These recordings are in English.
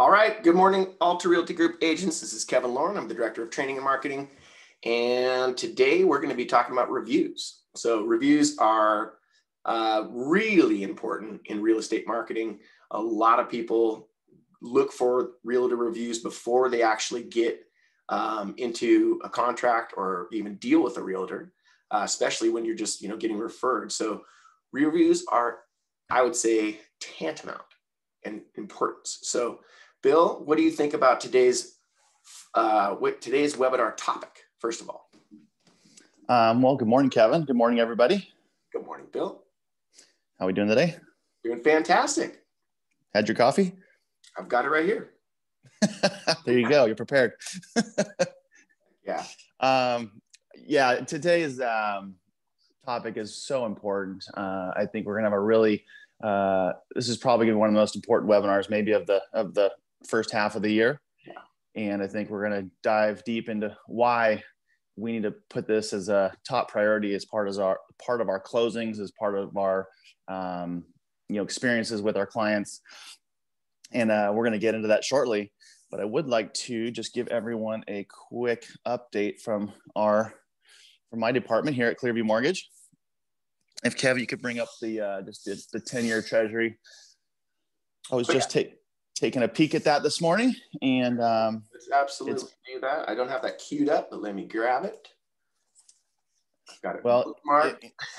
All right. Good morning, Alta Realty Group agents. This is Kevin Lauren. I'm the Director of Training and Marketing. And today we're going to be talking about reviews. So, reviews are uh, really important in real estate marketing. A lot of people look for realtor reviews before they actually get um, into a contract or even deal with a realtor, uh, especially when you're just you know getting referred. So, reviews are, I would say, tantamount in importance. So, Bill, what do you think about today's uh, today's webinar topic? First of all. Um, well, good morning, Kevin. Good morning, everybody. Good morning, Bill. How are we doing today? Doing fantastic. Had your coffee? I've got it right here. there you go. You're prepared. yeah. Um, yeah. Today's um, topic is so important. Uh, I think we're gonna have a really. Uh, this is probably gonna be one of the most important webinars, maybe of the of the first half of the year. And I think we're going to dive deep into why we need to put this as a top priority as part of our part of our closings, as part of our um, you know experiences with our clients. And uh, we're going to get into that shortly. But I would like to just give everyone a quick update from our from my department here at Clearview Mortgage. If Kev, you could bring up the uh, just the, the 10 year treasury. I was oh, just yeah. take taking a peek at that this morning, and um, Let's absolutely it's, do that. I don't have that queued up, but let me grab it. Got it. Well, it,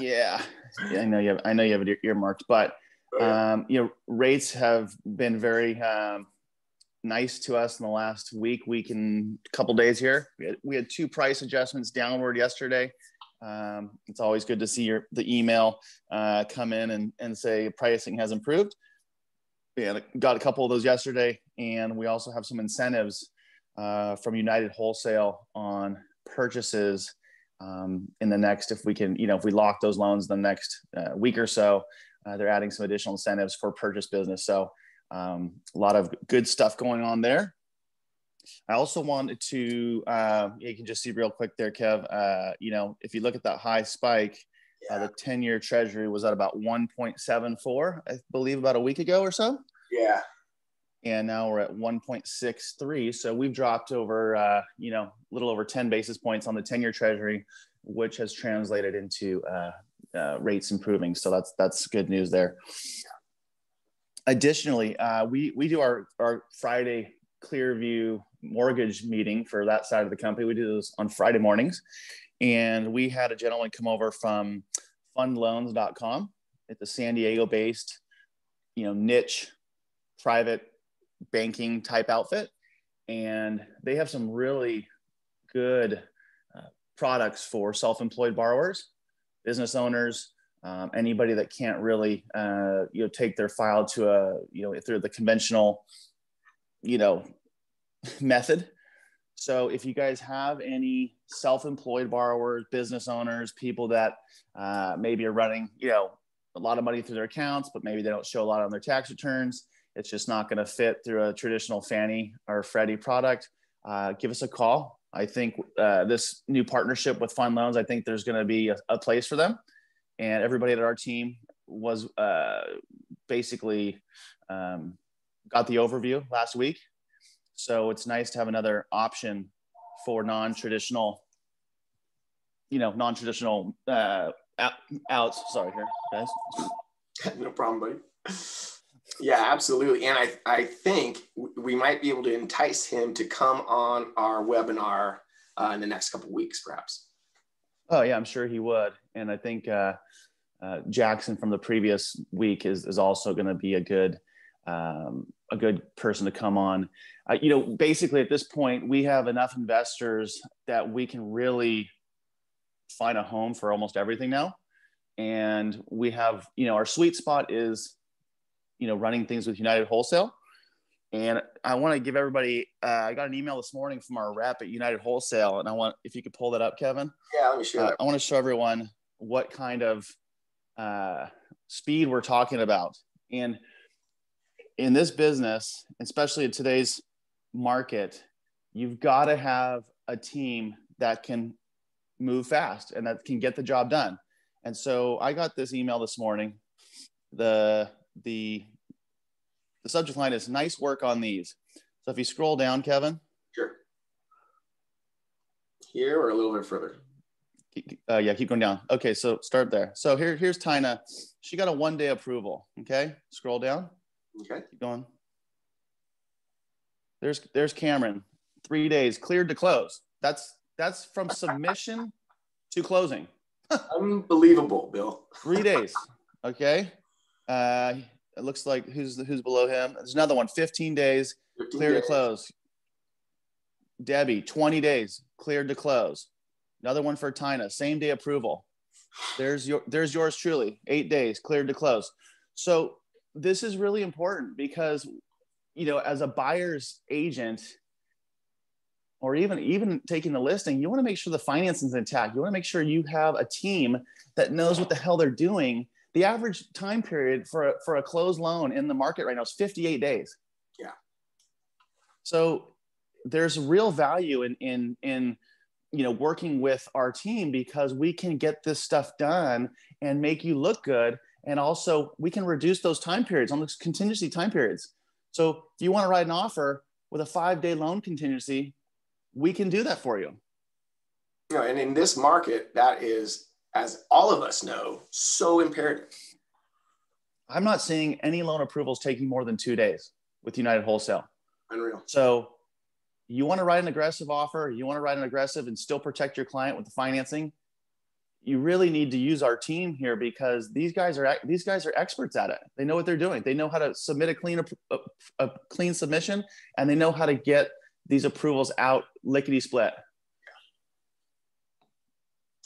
yeah, yeah, I know you have. I know you have it earmarked, but oh, um, you know, rates have been very um, nice to us in the last week, week and couple days here. We had, we had two price adjustments downward yesterday. Um, it's always good to see your the email uh, come in and, and say pricing has improved yeah, got a couple of those yesterday, and we also have some incentives uh, from United Wholesale on purchases um, in the next. If we can, you know, if we lock those loans the next uh, week or so, uh, they're adding some additional incentives for purchase business. So um, a lot of good stuff going on there. I also wanted to, uh, you can just see real quick there, Kev. Uh, you know, if you look at that high spike, uh, the 10 year treasury was at about 1.74, I believe, about a week ago or so. Yeah. And now we're at 1.63. So we've dropped over, uh, you know, a little over 10 basis points on the 10 year treasury, which has translated into uh, uh, rates improving. So that's that's good news there. Additionally, uh, we, we do our, our Friday Clearview mortgage meeting for that side of the company. We do this on Friday mornings and we had a gentleman come over from fundloans.com. It's a San Diego based, you know, niche private banking type outfit. And they have some really good uh, products for self employed borrowers, business owners, um, anybody that can't really, uh, you know, take their file to a, you know, through the conventional, you know, method. So if you guys have any self-employed borrowers, business owners, people that uh, maybe are running, you know, a lot of money through their accounts, but maybe they don't show a lot on their tax returns. It's just not going to fit through a traditional Fannie or Freddie product. Uh, give us a call. I think uh, this new partnership with Fund Loans, I think there's going to be a, a, place for them. And everybody at our team was uh, basically um, got the overview last week so it's nice to have another option for non-traditional, you know, non-traditional uh, outs. Sorry, here, guys. no problem, buddy. Yeah, absolutely. And I, I think we might be able to entice him to come on our webinar uh, in the next couple weeks, perhaps. Oh yeah, I'm sure he would. And I think uh, uh, Jackson from the previous week is, is also going to be a good um, a good person to come on. Uh, you know, basically at this point, we have enough investors that we can really find a home for almost everything now. And we have, you know, our sweet spot is, you know, running things with United Wholesale. And I want to give everybody, uh, I got an email this morning from our rep at United Wholesale. And I want, if you could pull that up, Kevin. Yeah, let me show uh, I want to show everyone what kind of uh, speed we're talking about. And in this business, especially in today's market, you've got to have a team that can move fast and that can get the job done. And so I got this email this morning. The the the subject line is nice work on these. So if you scroll down, Kevin. Sure. Here or a little bit further. Uh, yeah, keep going down. Okay, so start there. So here, here's Tina. She got a one day approval. Okay, scroll down. Okay. Keep going. There's there's Cameron. Three days cleared to close. That's that's from submission to closing. Unbelievable, Bill. Three days. Okay. Uh, it looks like who's who's below him. There's another one. 15 days 15 clear days. to close. Debbie, 20 days cleared to close. Another one for Tina, same day approval. There's your there's yours truly, eight days cleared to close. So this is really important because you know, as a buyer's agent, or even even taking the listing, you want to make sure the financing is intact. You want to make sure you have a team that knows what the hell they're doing. The average time period for a, for a closed loan in the market right now is 58 days. Yeah. So there's real value in in in you know working with our team because we can get this stuff done and make you look good and also we can reduce those time periods on those contingency time periods. So if you want to write an offer with a five day loan contingency we can do that for you. You know, and in this market that is as all of us know so imperative. I'm not seeing any loan approvals taking more than two days with united wholesale. Unreal. So you want to write an aggressive offer, you want to write an aggressive and still protect your client with the financing, you really need to use our team here because these guys are these guys are experts at it. They know what they're doing. They know how to submit a clean a, a clean submission, and they know how to get these approvals out lickety split.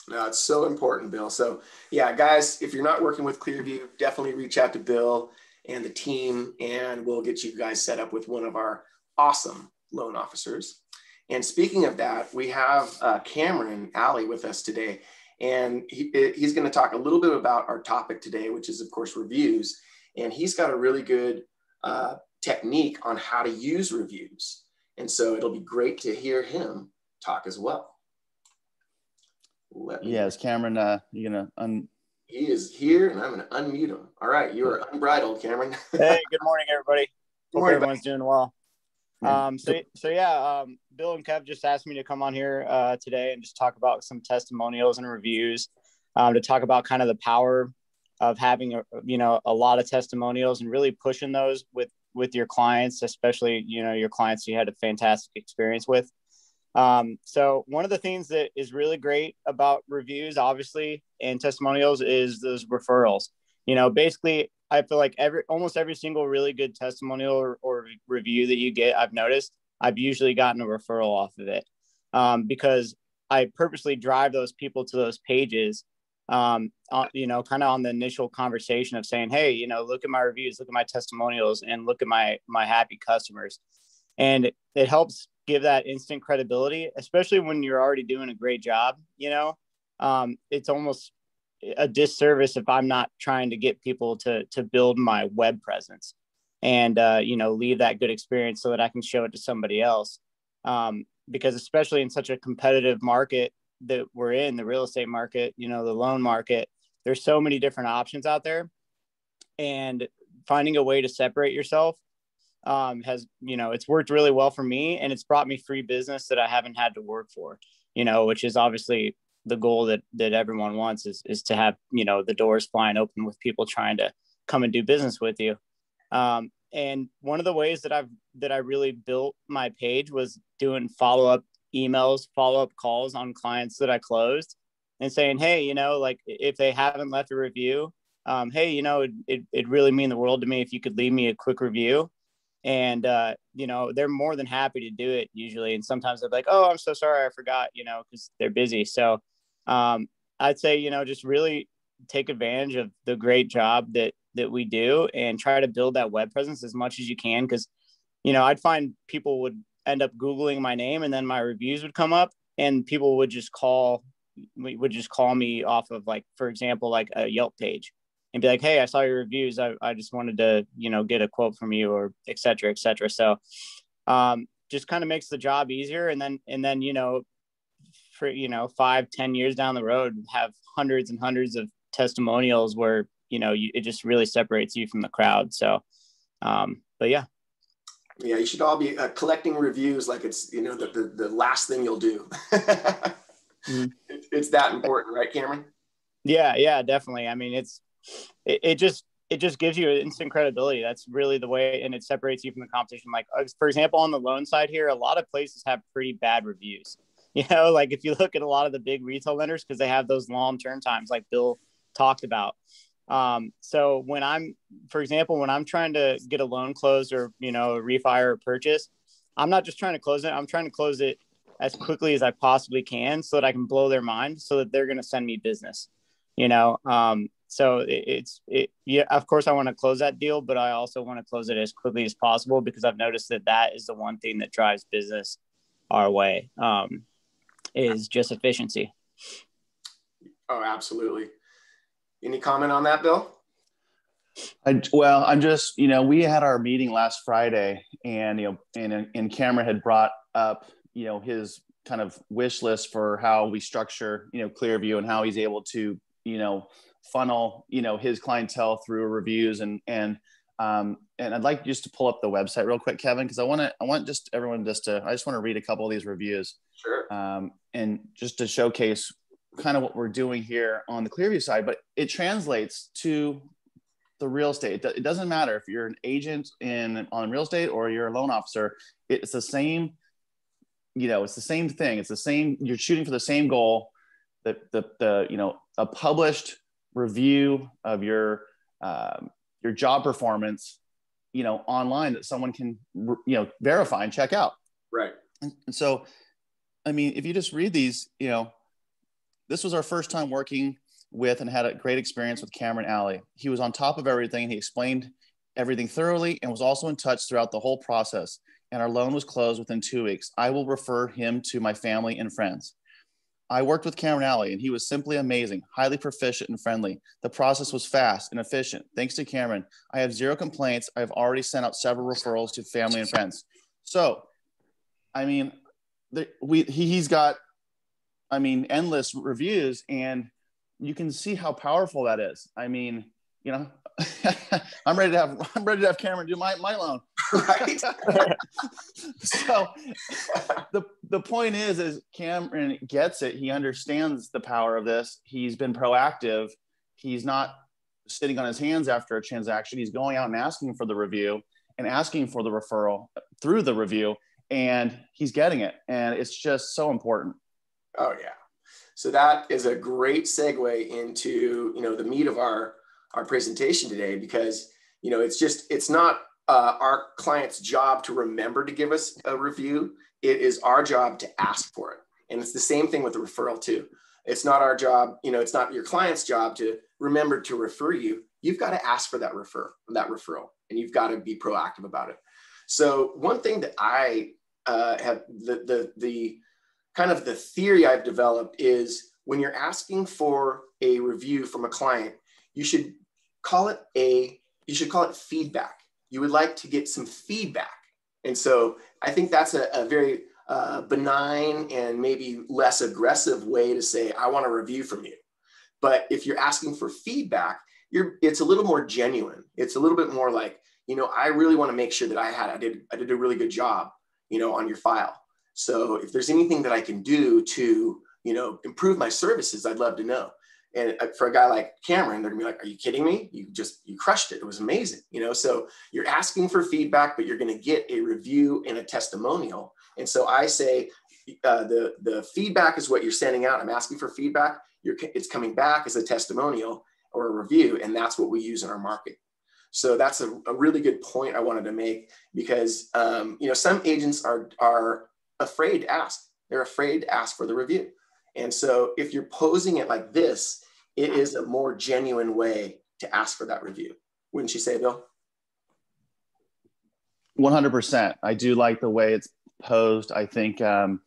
No, it's so important, Bill. So yeah, guys, if you're not working with Clearview, definitely reach out to Bill and the team, and we'll get you guys set up with one of our awesome loan officers. And speaking of that, we have uh, Cameron Alley with us today. And he, he's going to talk a little bit about our topic today, which is, of course, reviews. And he's got a really good uh, technique on how to use reviews. And so it'll be great to hear him talk as well. Let yes, Cameron, uh, you're going to un- he is here and I'm going to unmute him. All right. You are unbridled, Cameron. hey, good morning, everybody. Good morning, Hope everyone's doing well. Um, so, so yeah, um, Bill and Kev just asked me to come on here uh, today and just talk about some testimonials and reviews um, to talk about kind of the power of having a, you know a lot of testimonials and really pushing those with with your clients, especially you know your clients you had a fantastic experience with. Um, so one of the things that is really great about reviews, obviously, and testimonials is those referrals. You know, basically I feel like every almost every single really good testimonial or, or review that you get, I've noticed, I've usually gotten a referral off of it um, because I purposely drive those people to those pages, um, on, you know, kind of on the initial conversation of saying, hey, you know, look at my reviews, look at my testimonials, and look at my my happy customers, and it, helps give that instant credibility, especially when you're already doing a great job. You know, um, it's almost a disservice if I'm not trying to get people to to build my web presence and uh, you know leave that good experience so that I can show it to somebody else. Um, because especially in such a competitive market that we're in, the real estate market, you know, the loan market, there's so many different options out there, and finding a way to separate yourself um, has you know it's worked really well for me and it's brought me free business that I haven't had to work for. You know, which is obviously the goal that that everyone wants is is to have you know the doors flying open with people trying to come and do business with you. Um, and one of the ways that i've that i really built my page was doing follow-up emails follow-up calls on clients that i closed and saying hey you know like if they haven't left a review um, hey you know it, it, it'd really mean the world to me if you could leave me a quick review. And uh, you know they're more than happy to do it usually. And sometimes they're like oh i'm so sorry i forgot you know because they're busy. So um, I'd say you know just really take advantage of the great job that that we do and try to build that web presence as much as you can because you know I'd find people would end up googling my name and then my reviews would come up and people would just call would just call me off of like for example like a Yelp page and be like hey I saw your reviews. I, I just wanted to you know get a quote from you or et cetera et cetera. So um, just kind of makes the job easier and then and then you know for you know five ten years down the road have hundreds and hundreds of testimonials where you know you, it just really separates you from the crowd so um, but yeah. Yeah, you should all be uh, collecting reviews like it's you know the the, the last thing you'll do. mm-hmm. it's that important, right, Cameron? Yeah, yeah, definitely. I mean, it's it, it just it just gives you instant credibility. That's really the way, and it separates you from the competition. Like, uh, for example, on the loan side here, a lot of places have pretty bad reviews. You know, like if you look at a lot of the big retail lenders, because they have those long turn times, like Bill talked about. Um, so when I'm, for example, when I'm trying to get a loan closed or you know a refi or a purchase, I'm not just trying to close it. I'm trying to close it as quickly as I possibly can, so that I can blow their mind, so that they're going to send me business. You know, um, so it, it's it yeah of course i want to close that deal but i also want to close it as quickly as possible because i've noticed that that is the one thing that drives business our way um, is just efficiency. Oh absolutely. Any comment on that bill? I, well i'm just you know we had our meeting last friday and you know and, and cameron had brought up you know his kind of wish list for how we structure you know clearview and how he's able to you know funnel you know his clientele through reviews and and um, and I'd like just to pull up the website real quick, Kevin, because I want to I want just everyone just to I just want to read a couple of these reviews, sure, um, and just to showcase kind of what we're doing here on the Clearview side, but it translates to the real estate. It doesn't matter if you're an agent in on real estate or you're a loan officer. It's the same, you know, it's the same thing. It's the same. You're shooting for the same goal. The the the you know a published review of your um, your job performance you know online that someone can you know verify and check out. Right. And, and so i mean if you just read these you know this was our first time working with and had a great experience with cameron alley. He was on top of everything. He explained everything thoroughly and was also in touch throughout the whole process. And our loan was closed within two weeks. I will refer him to my family and friends I worked with Cameron Alley and he was simply amazing, highly proficient and friendly. The process was fast and efficient. Thanks to Cameron, I have zero complaints. I have already sent out several referrals to family and friends. So, I mean, the, we he, he's got, I mean, endless reviews, and you can see how powerful that is. I mean, you know, I'm ready to have I'm ready to have Cameron do my, my loan. Right. so the the point is is Cameron gets it. He understands the power of this. He's been proactive. He's not sitting on his hands after a transaction. He's going out and asking for the review and asking for the referral through the review and he's getting it and it's just so important. Oh yeah. So that is a great segue into, you know, the meat of our our presentation today because you know it's just it's not uh, our client's job to remember to give us a review. It is our job to ask for it. And it's the same thing with the referral too. It's not our job you know it's not your client's job to remember to refer you. You've got to ask for that refer that referral and you've got to be proactive about it. So one thing that i uh, have the the the kind of the theory i've developed is when you're asking for a review from a client you should call it a you should call it feedback. You would like to get some feedback. And so i think that's a, a very uh, benign and maybe less aggressive way to say i want a review from you. But if you're asking for feedback you're it's a little more genuine. It's a little bit more like you know i really want to make sure that i had i did i did a really good job you know on your file. So if there's anything that i can do to you know improve my services i'd love to know and uh, for a guy like Cameron, they're gonna be like, "Are you kidding me? You just you crushed it. It was amazing." You know, so you're asking for feedback, but you're gonna get a review and a testimonial. And so I say, uh, the the feedback is what you're sending out. I'm asking for feedback. You're it's coming back as a testimonial or a review, and that's what we use in our market. So that's a, a really good point I wanted to make because um, you know some agents are are afraid to ask. They're afraid to ask for the review. And so if you're posing it like this, it is a more genuine way to ask for that review. Wouldn't you say, Bill? 100%. I do like the way it's posed. I think, um,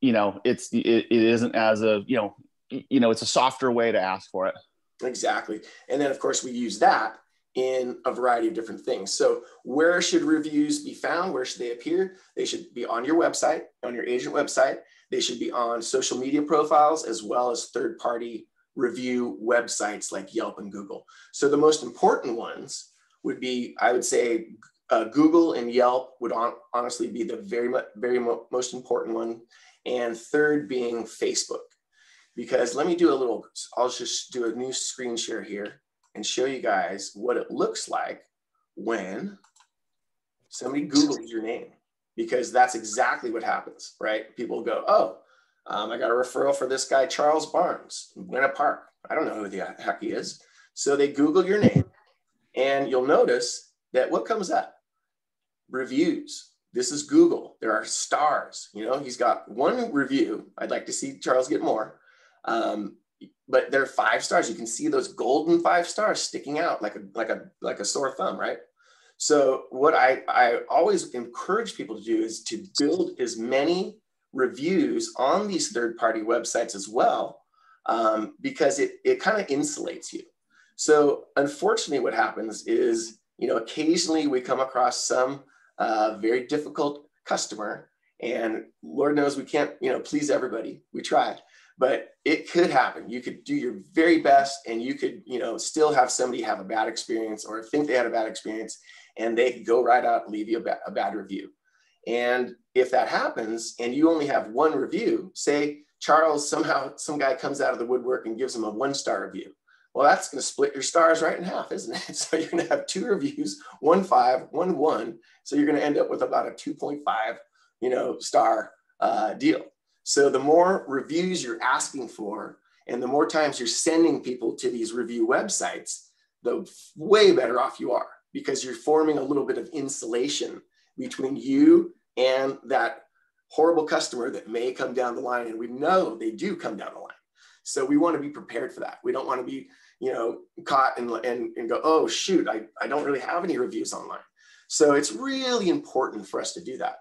you know, it's, it, it isn't as a, you know, you know, it's a softer way to ask for it. Exactly. And then of course we use that in a variety of different things. So where should reviews be found? Where should they appear? They should be on your website, on your agent website. They should be on social media profiles as well as third party review websites like Yelp and Google. So the most important ones would be, I would say, uh, Google and Yelp would on, honestly be the very, very mo most important one. And third being Facebook. Because let me do a little, I'll just do a new screen share here and show you guys what it looks like when somebody Googles your name. Because that's exactly what happens, right? People go, oh, um, I got a referral for this guy, Charles Barnes, Buena Park. I don't know who the heck he is. So they Google your name and you'll notice that what comes up? Reviews. This is Google. There are stars. You know, he's got one review. I'd like to see Charles get more. Um, but there are five stars. You can see those golden five stars sticking out like a like a like a sore thumb, right? So what I, I always encourage people to do is to build as many reviews on these third-party websites as well, um, because it, it kind of insulates you. So unfortunately, what happens is, you know, occasionally we come across some uh, very difficult customer, and Lord knows we can't, you know, please everybody. We try, but it could happen. You could do your very best, and you could, you know, still have somebody have a bad experience or think they had a bad experience, and they could go right out and leave you a, ba- a bad review. And if that happens, and you only have one review, say Charles somehow some guy comes out of the woodwork and gives him a one star review well, that's going to split your stars right in half, isn't it? So you're going to have two reviews, one five, one one. So you're going to end up with about a 2.5, you know, star uh, deal. So the more reviews you're asking for, and the more times you're sending people to these review websites, the way better off you are because you're forming a little bit of insulation between you and that horrible customer that may come down the line. And we know they do come down the line. So we want to be prepared for that. We don't want to be you know, caught and, and, and go, oh, shoot, I, I don't really have any reviews online. So it's really important for us to do that.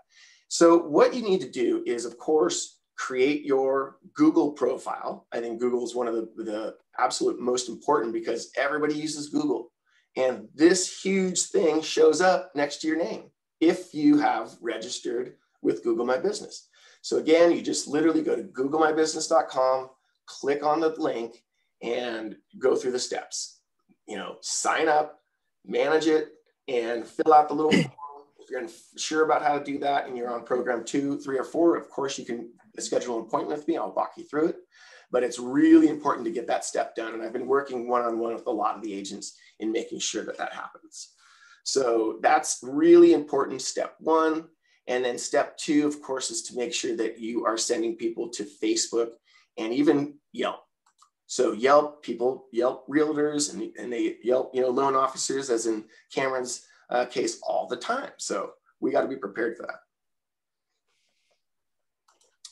So what you need to do is, of course, create your Google profile. I think Google is one of the, the absolute most important because everybody uses Google. And this huge thing shows up next to your name if you have registered with Google My Business. So again, you just literally go to googlemybusiness.com, click on the link, and go through the steps. You know, sign up, manage it, and fill out the little form. If you're unsure about how to do that and you're on program two, three, or four, of course, you can schedule an appointment with me. I'll walk you through it. But it's really important to get that step done. And I've been working one on one with a lot of the agents in making sure that that happens. So that's really important, step one. And then step two, of course, is to make sure that you are sending people to Facebook and even Yelp. So Yelp people, Yelp realtors, and, and they Yelp, you know, loan officers, as in Cameron's uh, case, all the time. So we got to be prepared for that.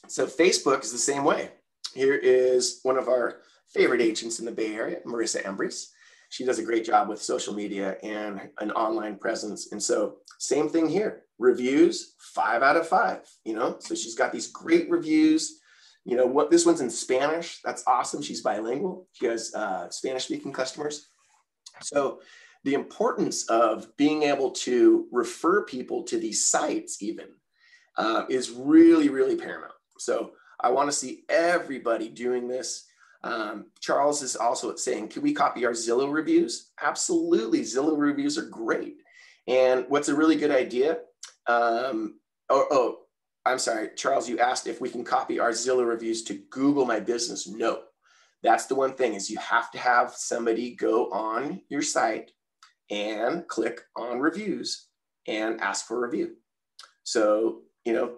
So Facebook is the same way. Here is one of our favorite agents in the Bay Area, Marissa Embries. She does a great job with social media and an online presence. And so same thing here, reviews, five out of five, you know? So she's got these great reviews. You know what this one's in spanish. That's awesome. She's bilingual. She has uh, spanish speaking customers. So the importance of being able to refer people to these sites even uh, is really really paramount. So i want to see everybody doing this um, charles is also saying can we copy our zillow reviews? Absolutely zillow reviews are great. And what's a really good idea? Um, oh, oh I'm sorry, Charles, you asked if we can copy our Zillow reviews to Google My Business. No, that's the one thing is you have to have somebody go on your site and click on reviews and ask for a review. So, you know,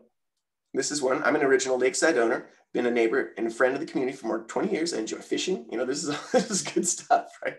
this is one, I'm an original Lakeside owner, been a neighbor and a friend of the community for more than 20 years. I enjoy fishing. You know, this is, this is good stuff, right?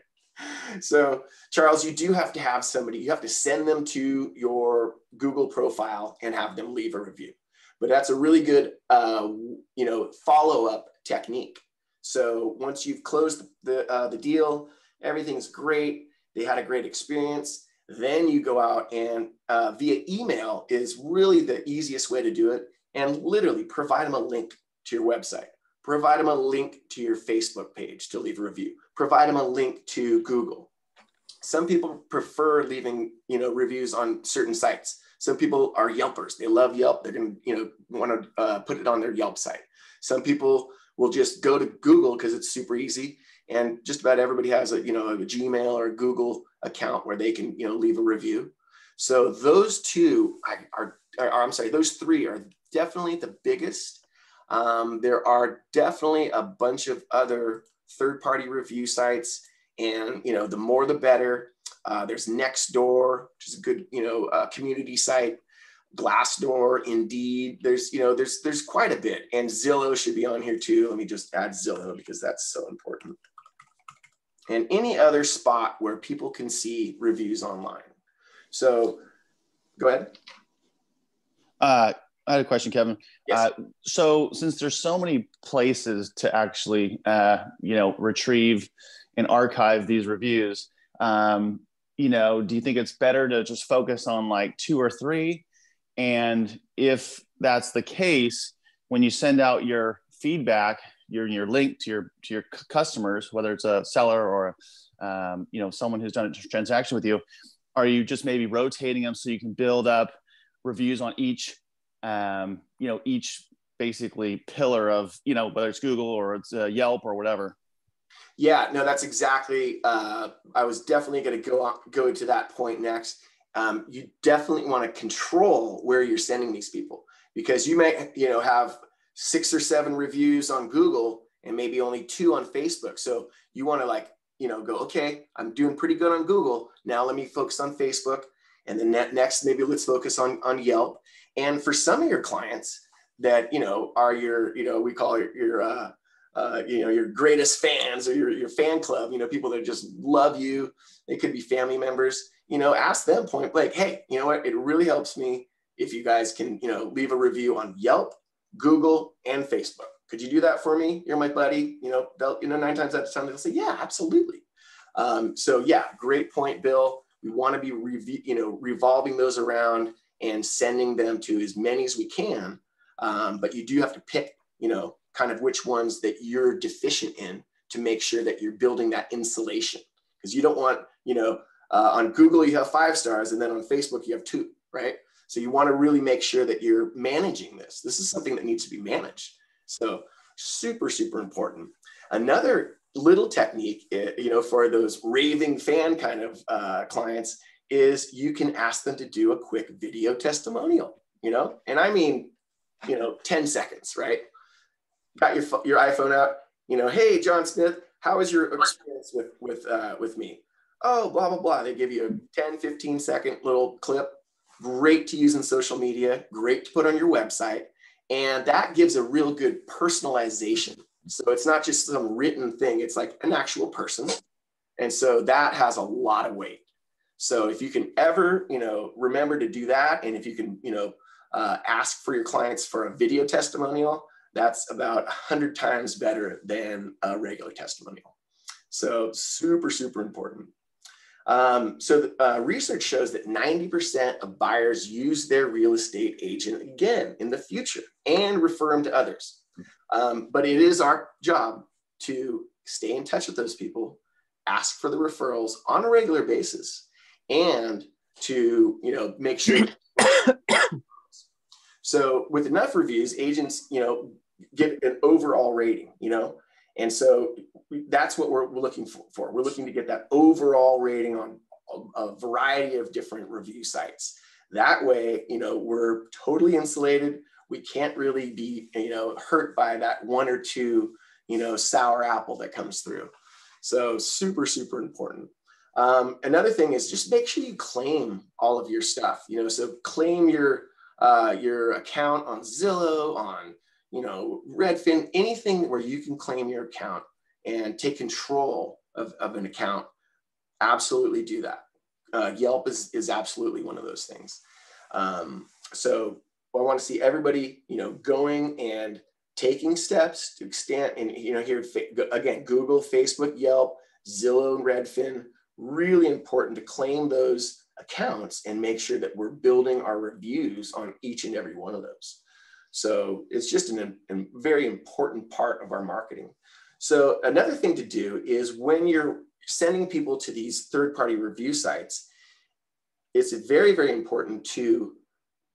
So, Charles, you do have to have somebody, you have to send them to your Google profile and have them leave a review but that's a really good uh, you know follow-up technique so once you've closed the, uh, the deal everything's great they had a great experience then you go out and uh, via email is really the easiest way to do it and literally provide them a link to your website provide them a link to your facebook page to leave a review provide them a link to google some people prefer leaving you know reviews on certain sites some people are Yelpers. They love Yelp. They're going to, you know, want to uh, put it on their Yelp site. Some people will just go to Google because it's super easy. And just about everybody has a, you know, a Gmail or a Google account where they can, you know, leave a review. So those two are, are, are I'm sorry, those three are definitely the biggest. Um, there are definitely a bunch of other third-party review sites, and you know, the more the better. Uh, there's Nextdoor, which is a good, you know, uh, community site. Glassdoor, Indeed. There's, you know, there's there's quite a bit, and Zillow should be on here too. Let me just add Zillow because that's so important. And any other spot where people can see reviews online. So, go ahead. Uh, I had a question, Kevin. Yes. Uh, so, since there's so many places to actually, uh, you know, retrieve and archive these reviews, um, you know, do you think it's better to just focus on like two or three? And if that's the case, when you send out your feedback, your your link to your to your customers, whether it's a seller or um, you know someone who's done a transaction with you, are you just maybe rotating them so you can build up reviews on each um, you know each basically pillar of you know whether it's Google or it's uh, Yelp or whatever? Yeah, no, that's exactly. Uh, I was definitely going to go on, go to that point next. Um, you definitely want to control where you're sending these people because you may, you know, have six or seven reviews on Google and maybe only two on Facebook. So you want to like, you know, go, okay, I'm doing pretty good on Google. Now let me focus on Facebook. And then next, maybe let's focus on, on Yelp. And for some of your clients that, you know, are your, you know, we call it your, uh, uh, you know, your greatest fans or your, your fan club, you know, people that just love you. They could be family members, you know, ask them point blank, hey, you know what? It really helps me if you guys can, you know, leave a review on Yelp, Google, and Facebook. Could you do that for me? You're my buddy. You know, they'll, you know, nine times out of 10, they'll say, yeah, absolutely. Um, so yeah, great point, Bill. We want to be, rev- you know, revolving those around and sending them to as many as we can. Um, but you do have to pick, you know, kind of which ones that you're deficient in to make sure that you're building that insulation. Because you don't want you know uh, on google you have five stars and then on facebook you have two right? So you want to really make sure that you're managing this. This is something that needs to be managed. So super super important. Another little technique eh, you know for those raving fan kind of uh, clients is you can ask them to do a quick video testimonial you know and i mean you know 10 seconds right got your your iPhone out. You know, hey, John Smith, how was your experience with with uh, with me? Oh, blah blah blah. They give you a 10, 15 second little clip. Great to use in social media. Great to put on your website, and that gives a real good personalization. So it's not just some written thing. It's like an actual person, and so that has a lot of weight. So if you can ever, you know, remember to do that, and if you can, you know, uh, ask for your clients for a video testimonial, that's about 100 times better than a regular testimonial. So super, super important. Um, so uh, research shows that 90% of buyers use their real estate agent again in the future and refer them to others. Um, but it is our job to stay in touch with those people, ask for the referrals on a regular basis, and to you know make sure. so with enough reviews, agents you know get an overall rating, you know? And so that's what we're, we're looking for. We're looking to get that overall rating on a, a variety of different review sites. That way, you know, we're totally insulated. We can't really be, you know, hurt by that one or two, you know, sour apple that comes through. So super, super important. Um, another thing is just make sure you claim all of your stuff. You know, so claim your uh, your account on Zillow, on you know, Redfin, anything where you can claim your account and take control of, of an account, absolutely do that. Uh, Yelp is, is absolutely one of those things. Um, so I want to see everybody, you know, going and taking steps to extend, and you know, here again, Google, Facebook, Yelp, Zillow, Redfin, really important to claim those accounts and make sure that we're building our reviews on each and every one of those. So it's just an, a very important part of our marketing. So another thing to do is when you're sending people to these third-party review sites, it's very, very important to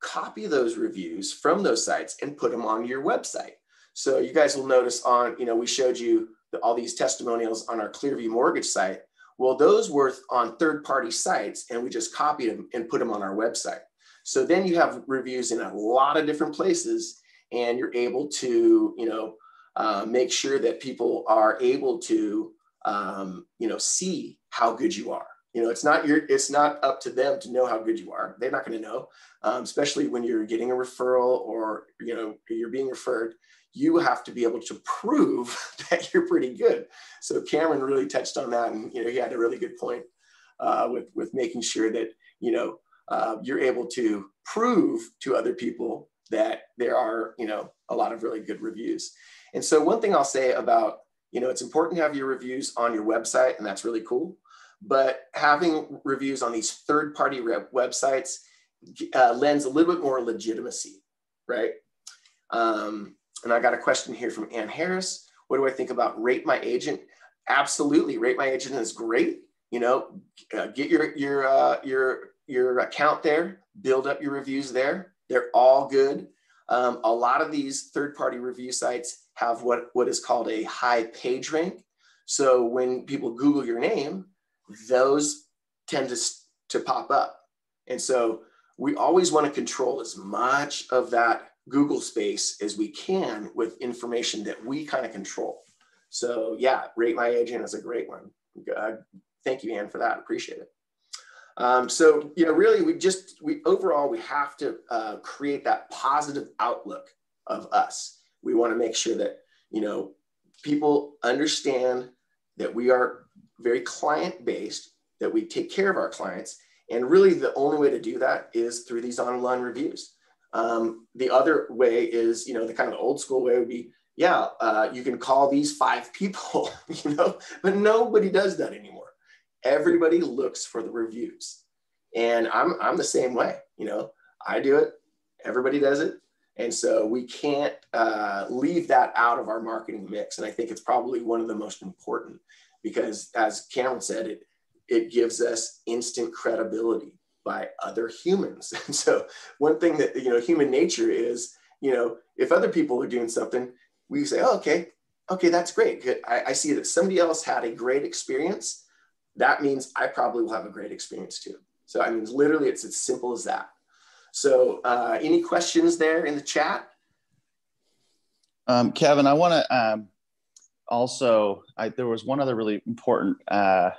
copy those reviews from those sites and put them on your website. So you guys will notice on, you know, we showed you the, all these testimonials on our Clearview Mortgage site. Well, those were on third party sites and we just copied them and put them on our website. So then you have reviews in a lot of different places and you're able to, you know, uh, make sure that people are able to, um, you know, see how good you are. You know, it's not your, it's not up to them to know how good you are. They're not going to know, um, especially when you're getting a referral or you know you're being referred. You have to be able to prove that you're pretty good. So Cameron really touched on that, and you know he had a really good point uh, with with making sure that you know uh, you're able to prove to other people that there are you know a lot of really good reviews. And so one thing I'll say about you know it's important to have your reviews on your website, and that's really cool but having reviews on these third party websites uh, lends a little bit more legitimacy, right? Um, and I got a question here from Ann Harris. What do I think about Rate My Agent? Absolutely, Rate My Agent is great. You know, uh, get your your uh, your your account there, build up your reviews there. They're all good. Um, a lot of these third-party review sites have what what is called a high page rank. So when people Google your name, those tend to, to pop up. And so we always want to control as much of that Google space as we can with information that we kind of control. So yeah, rate my agent is a great one. Uh, thank you, Ann, for that. Appreciate it. Um, so you know, really, we just we overall we have to uh, create that positive outlook of us. We want to make sure that you know people understand that we are very client based, that we take care of our clients. And really, the only way to do that is through these online reviews. Um, the other way is, you know, the kind of old school way would be, yeah, uh, you can call these five people, you know, but nobody does that anymore. Everybody looks for the reviews. And I'm, I'm the same way, you know, I do it, everybody does it. And so we can't uh, leave that out of our marketing mix. And I think it's probably one of the most important because as Cameron said, it, it gives us instant credibility by other humans. And so one thing that, you know, human nature is, you know, if other people are doing something, we say, oh, okay, okay, that's great. I, I see that somebody else had a great experience. That means I probably will have a great experience too. So I mean, literally, it's as simple as that. So, uh, any questions there in the chat? Um, Kevin, I want to um, also, I, there was one other really important uh,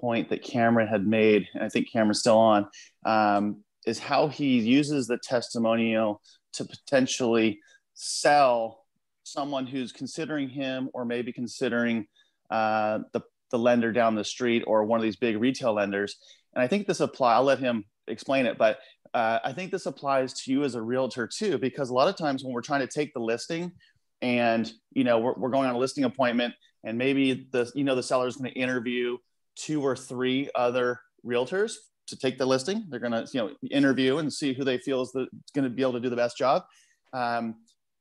point that Cameron had made, and I think Cameron's still on, um, is how he uses the testimonial to potentially sell someone who's considering him or maybe considering uh, the, the lender down the street or one of these big retail lenders. And I think this apply. I'll let him explain it, but uh, I think this applies to you as a realtor too, because a lot of times when we're trying to take the listing, and you know we're, we're going on a listing appointment and maybe the you know the seller is going to interview two or three other realtors to take the listing. They're going to you know interview and see who they feel is going to be able to do the best job. Um,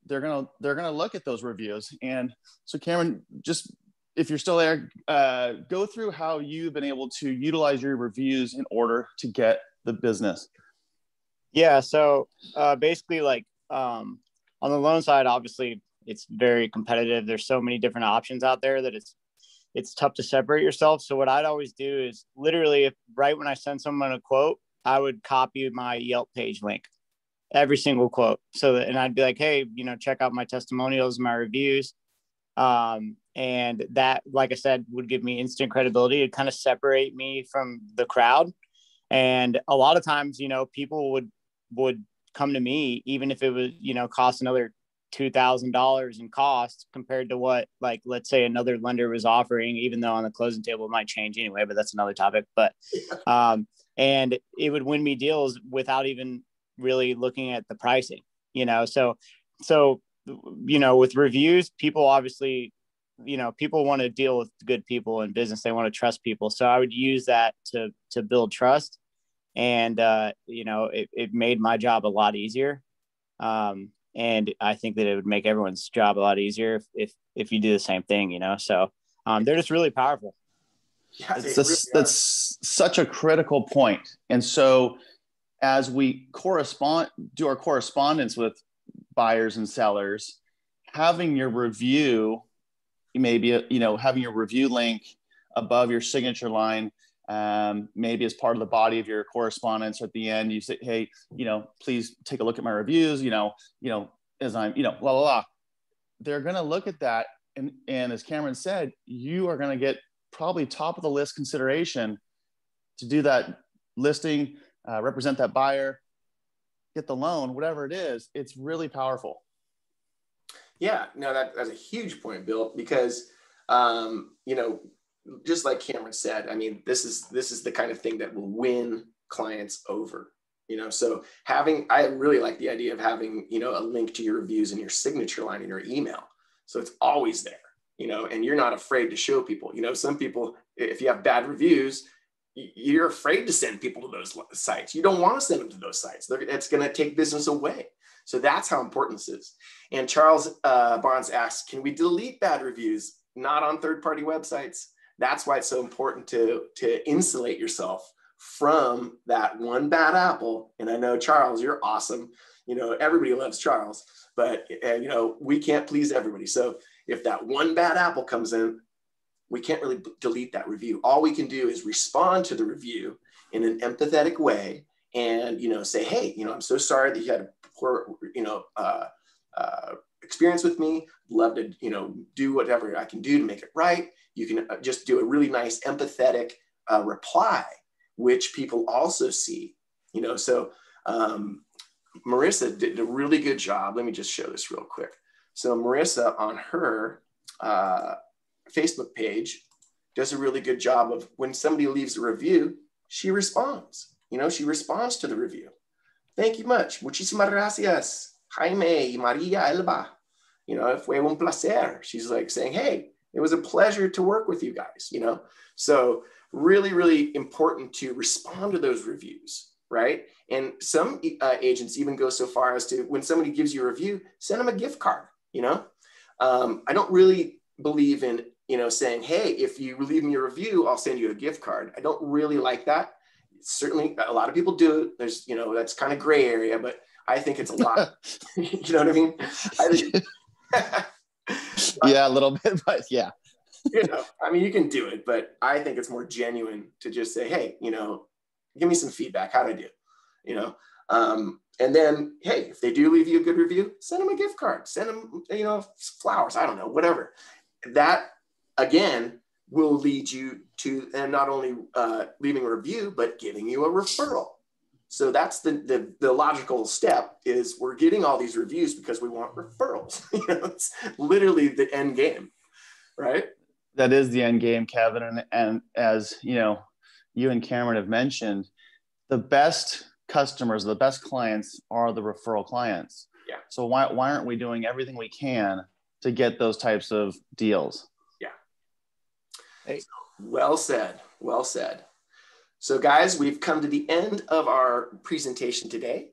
they're going to they're going to look at those reviews. And so cameron just if you're still there uh, go through how you've been able to utilize your reviews in order to get the business. Yeah so uh, basically like um, on the loan side obviously it's very competitive. There's so many different options out there that it's it's tough to separate yourself. So what I'd always do is literally if right when I send someone a quote, I would copy my Yelp page link. Every single quote. So that, and I'd be like, hey, you know, check out my testimonials, my reviews. Um, and that, like I said, would give me instant credibility. It kind of separate me from the crowd. And a lot of times, you know, people would would come to me even if it was, you know, cost another $2,000 in cost compared to what, like, let's say another lender was offering, even though on the closing table it might change anyway, but that's another topic. But, um, and it would win me deals without even really looking at the pricing, you know? So, so, you know, with reviews, people obviously, you know, people want to deal with good people in business. They want to trust people. So I would use that to, to build trust. And, uh, you know, it, it made my job a lot easier. Um, and I think that it would make everyone's job a lot easier if if, if you do the same thing, you know. So um, they're just really powerful. Yeah, that's, really that's such a critical point. And so, as we correspond, do our correspondence with buyers and sellers, having your review, maybe you know having your review link above your signature line um, maybe as part of the body of your correspondence at the end you say hey you know please take a look at my reviews you know you know as i'm you know blah blah blah they're going to look at that and and as cameron said you are going to get probably top of the list consideration to do that listing uh, represent that buyer get the loan whatever it is it's really powerful. Yeah no that, that's a huge point bill because um, you know just like Cameron said, I mean, this is this is the kind of thing that will win clients over. You know, so having I really like the idea of having you know a link to your reviews in your signature line in your email, so it's always there. You know, and you're not afraid to show people. You know, some people, if you have bad reviews, you're afraid to send people to those sites. You don't want to send them to those sites. It's going to take business away. So that's how important this is. And Charles uh, Barnes asks, can we delete bad reviews? Not on third-party websites. That's why it's so important to, to insulate yourself from that one bad apple. And I know, Charles, you're awesome. You know, everybody loves Charles, but, you know, we can't please everybody. So if that one bad apple comes in, we can't really delete that review. All we can do is respond to the review in an empathetic way and, you know, say, hey, you know, I'm so sorry that you had a poor, you know, uh, uh, experience with me. Love to, you know, do whatever I can do to make it right. You can uh, just do a really nice empathetic uh, reply, which people also see, you know. So um, Marissa did a really good job. Let me just show this real quick. So Marissa on her uh, Facebook page does a really good job of when somebody leaves a review, she responds. You know, she responds to the review. Thank you much. Muchísimas gracias. Jaime y María Elba. You know, fue un placer. She's like saying, hey, it was a pleasure to work with you guys, you know? So really, really important to respond to those reviews, right? And some uh, agents even go so far as to, when somebody gives you a review, send them a gift card, you know? Um, I don't really believe in, you know, saying, hey, if you leave me a review, I'll send you a gift card. I don't really like that. Certainly, a lot of people do it. There's, you know, that's kind of gray area, but I think it's a lot. you know what I mean? I think, yeah, a little bit, but yeah. you know, I mean, you can do it, but I think it's more genuine to just say, hey, you know, give me some feedback. How'd I do? You know, um, and then, hey, if they do leave you a good review, send them a gift card, send them, you know, flowers, I don't know, whatever. That, again, will lead you to, and not only uh, leaving a review, but giving you a referral. So that's the, the, the logical step is we're getting all these reviews because we want referrals. you know, it's literally the end game, right? That is the end game, Kevin. And, and as you know, you and Cameron have mentioned, the best customers, the best clients are the referral clients. Yeah. So why, why aren't we doing everything we can to get those types of deals? Yeah. Hey. Well said. Well said. So guys, we've come to the end of our presentation today.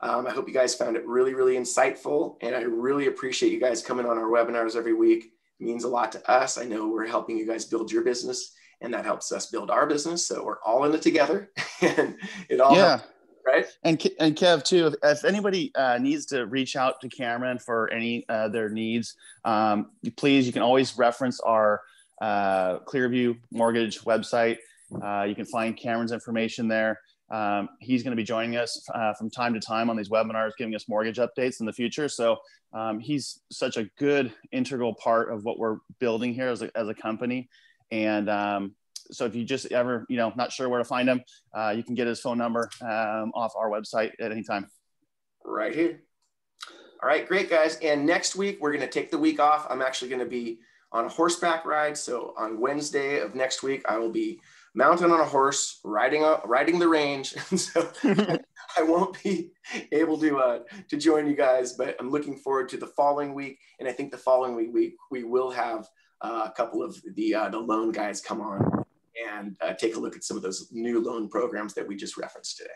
Um, I hope you guys found it really, really insightful. And I really appreciate you guys coming on our webinars every week. It means a lot to us. I know we're helping you guys build your business and that helps us build our business. So we're all in it together and it all, yeah. Helps, right? And, and Kev too, if, if anybody uh, needs to reach out to Cameron for any uh, their needs, um, please, you can always reference our uh, Clearview mortgage website. Uh, you can find Cameron's information there. Um, he's going to be joining us uh, from time to time on these webinars, giving us mortgage updates in the future. So um, he's such a good integral part of what we're building here as a, as a company. And um, so if you just ever, you know, not sure where to find him, uh, you can get his phone number um, off our website at any time. Right here. All right, great guys. And next week, we're going to take the week off. I'm actually going to be on a horseback ride. So on Wednesday of next week, I will be mounted on a horse, riding a, riding the range. And so I won't be able to uh, to join you guys, but I'm looking forward to the following week. And I think the following week we we will have uh, a couple of the uh, the loan guys come on and uh, take a look at some of those new loan programs that we just referenced today.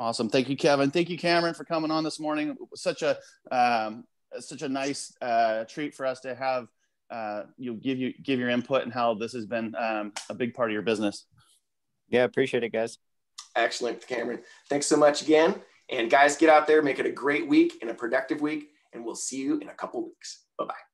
Awesome. Thank you, Kevin. Thank you, Cameron, for coming on this morning. Such a um, such a nice uh, treat for us to have uh, you'll give you give your input and how this has been um, a big part of your business. Yeah, appreciate it, guys. Excellent, Cameron. Thanks so much again. And guys, get out there, make it a great week and a productive week, and we'll see you in a couple weeks. Bye bye.